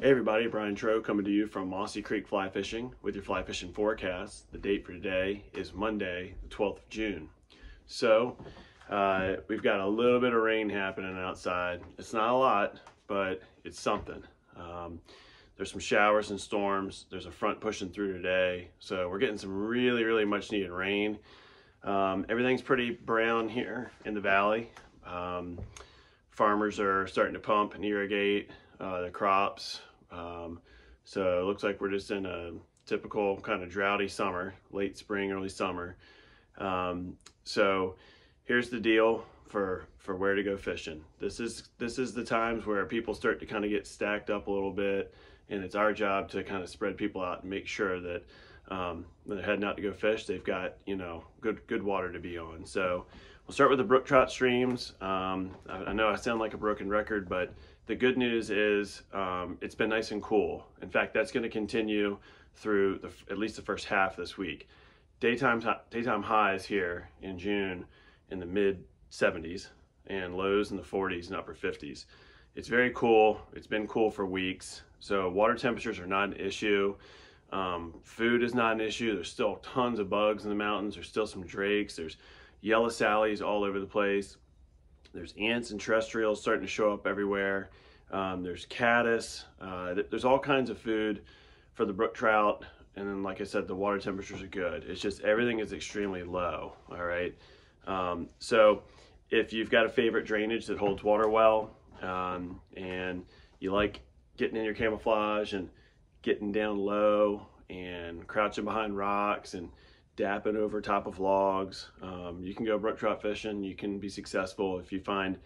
Hey everybody, Brian Trow coming to you from Mossy Creek Fly Fishing with your fly fishing forecast. The date for today is Monday, the 12th of June. So, uh, we've got a little bit of rain happening outside. It's not a lot, but it's something. Um, there's some showers and storms. There's a front pushing through today. So we're getting some really, really much needed rain. Um, everything's pretty brown here in the valley. Um, farmers are starting to pump and irrigate uh, the crops. Um, so it looks like we're just in a typical kind of droughty summer, late spring, early summer. Um, so here's the deal for for where to go fishing. This is this is the times where people start to kind of get stacked up a little bit, and it's our job to kind of spread people out and make sure that um, when they're heading out to go fish, they've got you know good good water to be on. So we'll start with the brook trout streams. Um, I, I know I sound like a broken record, but the good news is um, it's been nice and cool. In fact, that's going to continue through the, at least the first half this week. Daytime daytime highs here in June in the mid 70s and lows in the 40s and upper 50s. It's very cool. It's been cool for weeks. So water temperatures are not an issue. Um, food is not an issue. There's still tons of bugs in the mountains. There's still some drakes. There's yellow sallies all over the place. There's ants and terrestrials starting to show up everywhere. Um, there's caddis. Uh, there's all kinds of food for the brook trout. And then, like I said, the water temperatures are good. It's just everything is extremely low. All right. Um, so if you've got a favorite drainage that holds water well um, and you like getting in your camouflage and getting down low and crouching behind rocks and dapping over top of logs. Um, you can go brook trout fishing. You can be successful if you find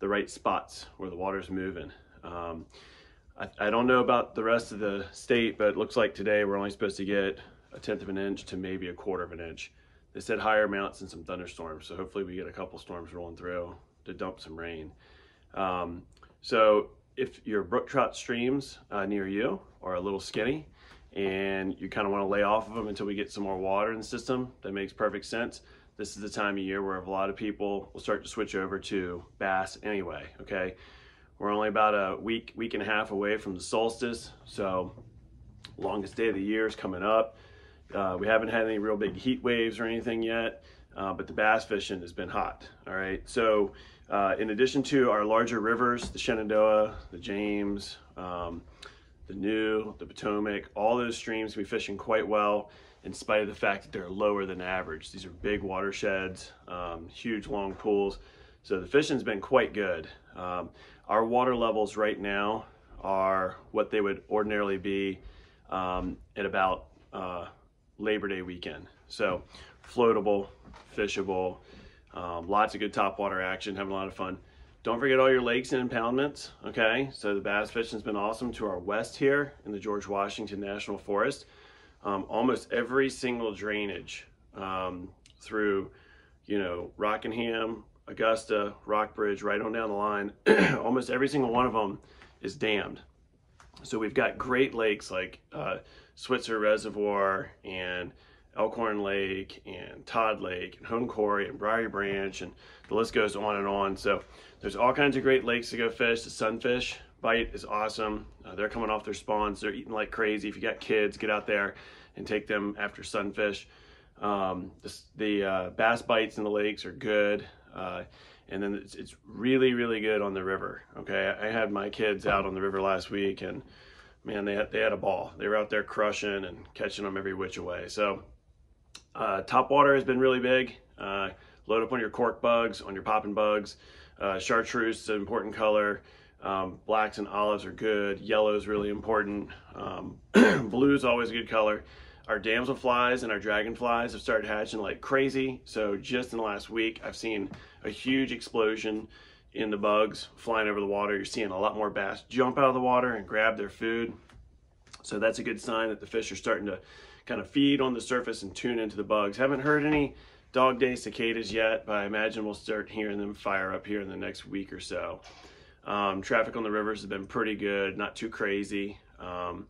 the right spots where the water's moving. Um, I, I, don't know about the rest of the state, but it looks like today we're only supposed to get a tenth of an inch to maybe a quarter of an inch. They said higher amounts and some thunderstorms, so hopefully we get a couple storms rolling through to dump some rain. Um, so if your brook trout streams uh, near you are a little skinny, and you kind of want to lay off of them until we get some more water in the system, that makes perfect sense. This is the time of year where a lot of people will start to switch over to bass anyway, okay? We're only about a week, week and a half away from the solstice, so longest day of the year is coming up. Uh, we haven't had any real big heat waves or anything yet, uh, but the bass fishing has been hot, all right? So uh, in addition to our larger rivers, the Shenandoah, the James, um, the New, the Potomac, all those streams can be fishing quite well in spite of the fact that they're lower than average. These are big watersheds, um, huge long pools. So the fishing's been quite good. Um, our water levels right now are what they would ordinarily be um, at about uh, Labor Day weekend. So floatable, fishable, um, lots of good topwater action, having a lot of fun. Don't forget all your lakes and impoundments, okay? So the bass fishing's been awesome to our west here in the George Washington National Forest. Um, almost every single drainage um, through, you know, Rockingham, Augusta, Rockbridge, right on down the line, almost every single one of them is dammed. So we've got great lakes like uh, Switzer Reservoir and Elkhorn Lake and Todd Lake and Hone Quarry and Briar Branch and the list goes on and on. So there's all kinds of great lakes to go fish. The sunfish bite is awesome. Uh, they're coming off their spawns. They're eating like crazy. If you got kids, get out there and take them after sunfish. Um, the, the uh, bass bites in the lakes are good. Uh, and then it's, it's, really, really good on the river. Okay. I had my kids out on the river last week and man, they had, they had a ball. They were out there crushing and catching them every which way. So uh, top water has been really big. Uh, load up on your cork bugs, on your popping bugs. Uh, chartreuse is an important color. Um, blacks and olives are good. Yellow is really important. Um, blue is always a good color. Our damselflies and our dragonflies have started hatching like crazy. So just in the last week, I've seen a huge explosion in the bugs flying over the water. You're seeing a lot more bass jump out of the water and grab their food. So that's a good sign that the fish are starting to kind of feed on the surface and tune into the bugs. Haven't heard any dog day cicadas yet, but I imagine we'll start hearing them fire up here in the next week or so. Um, traffic on the rivers has been pretty good, not too crazy. Um,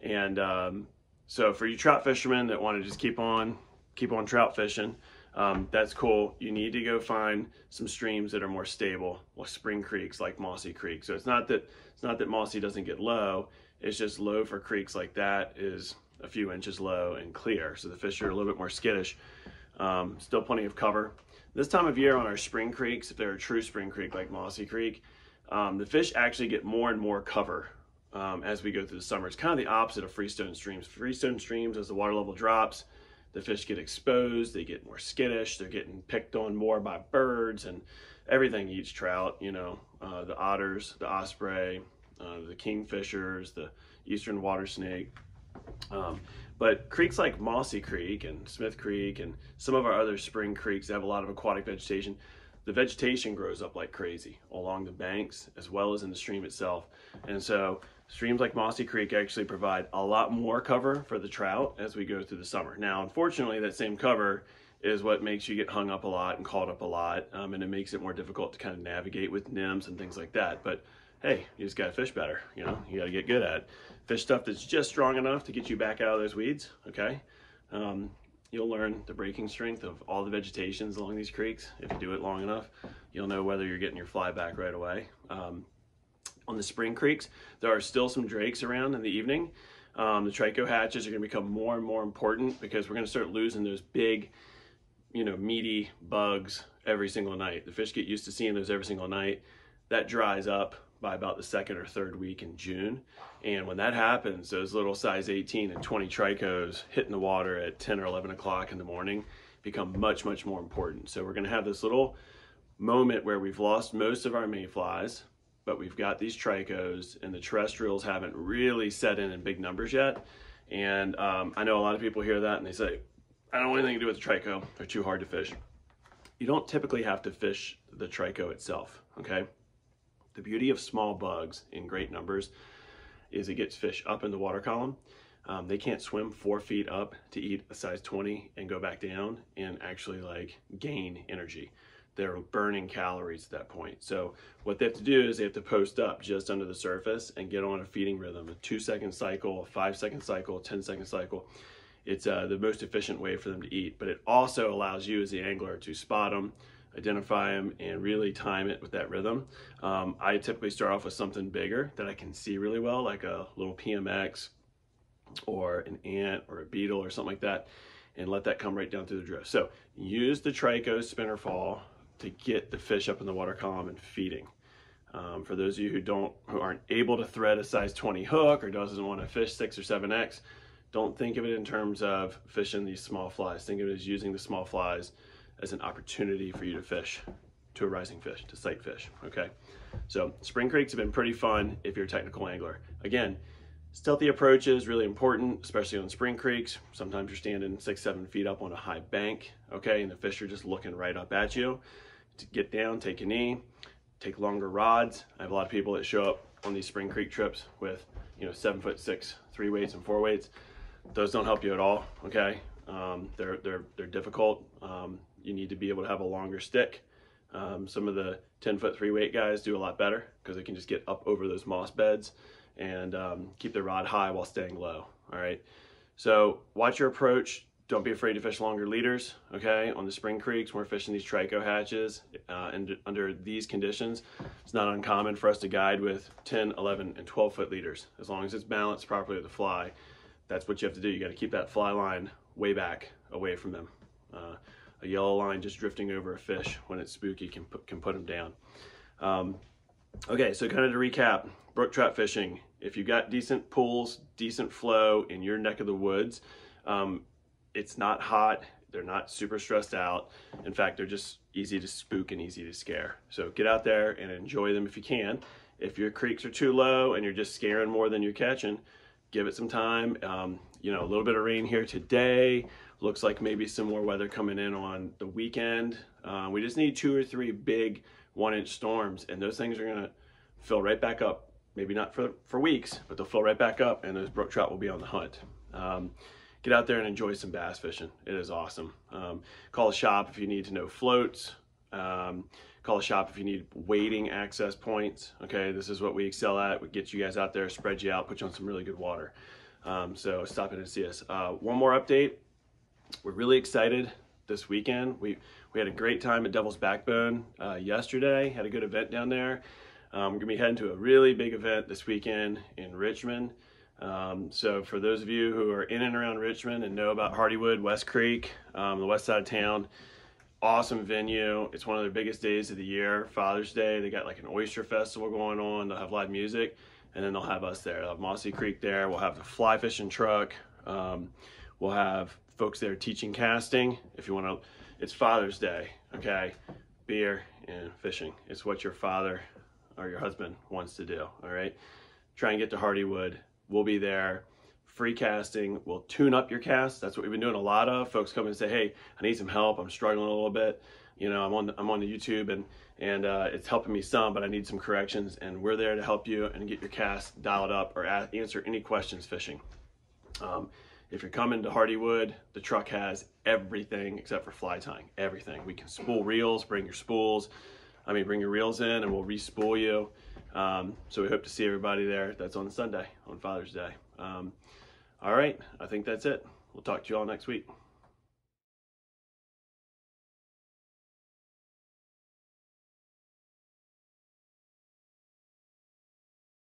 and um, so for you trout fishermen that want to just keep on, keep on trout fishing, um, that's cool. You need to go find some streams that are more stable, like spring creeks, like Mossy Creek. So it's not that it's not that Mossy doesn't get low. It's just low for creeks like that is a few inches low and clear. So the fish are a little bit more skittish. Um, still plenty of cover. This time of year on our spring creeks, if they're a true spring creek like Mossy Creek, um, the fish actually get more and more cover um, as we go through the summer. It's kind of the opposite of freestone streams. Freestone streams, as the water level drops, the fish get exposed, they get more skittish, they're getting picked on more by birds and everything eats trout, you know, uh, the otters, the osprey, uh, the kingfishers, the eastern water snake. Um, but creeks like Mossy Creek and Smith Creek and some of our other spring creeks that have a lot of aquatic vegetation, the vegetation grows up like crazy along the banks as well as in the stream itself. And so streams like Mossy Creek actually provide a lot more cover for the trout as we go through the summer. Now, unfortunately, that same cover is what makes you get hung up a lot and caught up a lot, um, and it makes it more difficult to kind of navigate with nymphs and things like that. But hey, you just gotta fish better, you know, you gotta get good at it. Fish stuff that's just strong enough to get you back out of those weeds, okay? Um, you'll learn the breaking strength of all the vegetations along these creeks. If you do it long enough, you'll know whether you're getting your fly back right away. Um, on the spring creeks, there are still some drakes around in the evening. Um, the trico hatches are gonna become more and more important because we're gonna start losing those big, you know, meaty bugs every single night. The fish get used to seeing those every single night. That dries up by about the second or third week in June. And when that happens, those little size 18 and 20 tricos hitting the water at 10 or 11 o'clock in the morning become much, much more important. So we're gonna have this little moment where we've lost most of our mayflies, but we've got these tricos and the terrestrials haven't really set in in big numbers yet. And um, I know a lot of people hear that and they say, I don't want anything to do with the trico, they're too hard to fish. You don't typically have to fish the trico itself, okay? The beauty of small bugs in great numbers is it gets fish up in the water column. Um, they can't swim four feet up to eat a size 20 and go back down and actually like gain energy. They're burning calories at that point. So what they have to do is they have to post up just under the surface and get on a feeding rhythm, a two second cycle, a five second cycle, a 10 second cycle. It's uh, the most efficient way for them to eat, but it also allows you as the angler to spot them, identify them and really time it with that rhythm. Um, I typically start off with something bigger that I can see really well, like a little PMX or an ant or a beetle or something like that, and let that come right down through the drift. So use the Trico spinner fall to get the fish up in the water column and feeding. Um, for those of you who don't, who aren't able to thread a size 20 hook or doesn't want to fish six or seven X, don't think of it in terms of fishing these small flies. Think of it as using the small flies as an opportunity for you to fish to a rising fish, to sight fish, okay? So spring creeks have been pretty fun if you're a technical angler. Again, stealthy approach is really important, especially on spring creeks. Sometimes you're standing six, seven feet up on a high bank, okay? And the fish are just looking right up at you. To get down, take a knee, take longer rods. I have a lot of people that show up on these spring creek trips with, you know, seven foot six, three weights and four weights. Those don't help you at all, okay? Um, they're, they're, they're difficult. Um, you need to be able to have a longer stick. Um, some of the 10 foot three weight guys do a lot better because they can just get up over those moss beds and um, keep their rod high while staying low. All right. So watch your approach. Don't be afraid to fish longer leaders. Okay. On the spring creeks, we're fishing these trico hatches uh, and under these conditions, it's not uncommon for us to guide with 10, 11, and 12 foot leaders. As long as it's balanced properly with the fly, that's what you have to do. You got to keep that fly line way back away from them. Uh, a yellow line just drifting over a fish when it's spooky can put, can put them down. Um, okay, so kind of to recap, brook trout fishing. If you've got decent pools, decent flow in your neck of the woods, um, it's not hot, they're not super stressed out. In fact, they're just easy to spook and easy to scare. So get out there and enjoy them if you can. If your creeks are too low and you're just scaring more than you're catching, give it some time. Um, you know, a little bit of rain here today, Looks like maybe some more weather coming in on the weekend. Uh, we just need two or three big one inch storms and those things are gonna fill right back up. Maybe not for, for weeks, but they'll fill right back up and those brook trout will be on the hunt. Um, get out there and enjoy some bass fishing. It is awesome. Um, call a shop if you need to know floats. Um, call a shop if you need wading access points. Okay, this is what we excel at. We get you guys out there, spread you out, put you on some really good water. Um, so stop in and see us. Uh, one more update. We're really excited this weekend. We, we had a great time at Devil's Backbone uh, yesterday, had a good event down there. Um, we're gonna be heading to a really big event this weekend in Richmond. Um, so for those of you who are in and around Richmond and know about Hardywood, West Creek, um, the west side of town, awesome venue. It's one of their biggest days of the year, Father's Day. They got like an oyster festival going on. They'll have live music, and then they'll have us there. They'll have Mossy Creek there. We'll have the fly fishing truck. Um, we'll have folks there teaching casting. If you want to, it's Father's Day, okay? Beer and fishing. It's what your father or your husband wants to do, all right? Try and get to Hardywood We'll be there. Free casting. We'll tune up your cast. That's what we've been doing a lot of. Folks come and say, "Hey, I need some help. I'm struggling a little bit. You know, I'm on I'm on the YouTube and and uh, it's helping me some, but I need some corrections. And we're there to help you and get your cast dialed up or answer any questions fishing. Um, if you're coming to Hardywood, the truck has everything except for fly tying. Everything. We can spool reels. Bring your spools. I mean, bring your reels in, and we'll respool you. Um, so we hope to see everybody there. That's on Sunday, on Father's Day. Um, all right, I think that's it. We'll talk to you all next week.